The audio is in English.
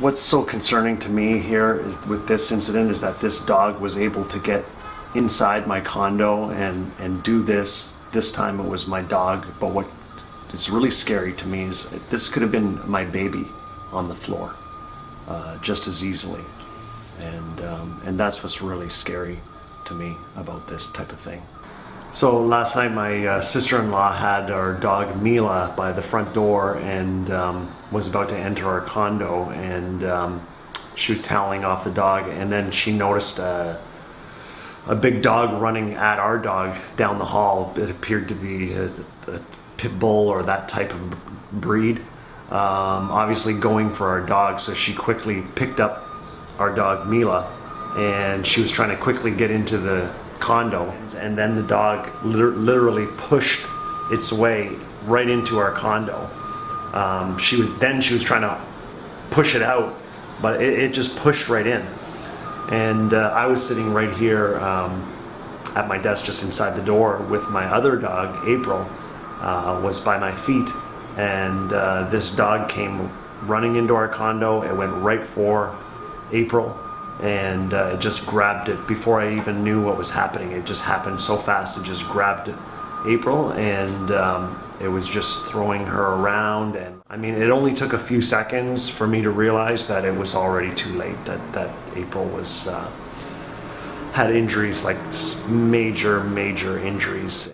What's so concerning to me here is with this incident is that this dog was able to get inside my condo and, and do this. This time it was my dog, but what is really scary to me is this could have been my baby on the floor uh, just as easily. And, um, and that's what's really scary to me about this type of thing. So last night, my uh, sister-in-law had our dog Mila by the front door and um, was about to enter our condo, and um, she was toweling off the dog, and then she noticed a, a big dog running at our dog down the hall. It appeared to be a, a pit bull or that type of breed. Um, obviously, going for our dog, so she quickly picked up our dog Mila, and she was trying to quickly get into the condo, and then the dog literally pushed its way right into our condo. Um, she was then she was trying to push it out, but it, it just pushed right in. And uh, I was sitting right here um, at my desk, just inside the door, with my other dog, April, uh, was by my feet, and uh, this dog came running into our condo. It went right for April and uh, it just grabbed it before I even knew what was happening. It just happened so fast. It just grabbed April and um, it was just throwing her around. And I mean, it only took a few seconds for me to realize that it was already too late. That that April was uh, had injuries like major, major injuries.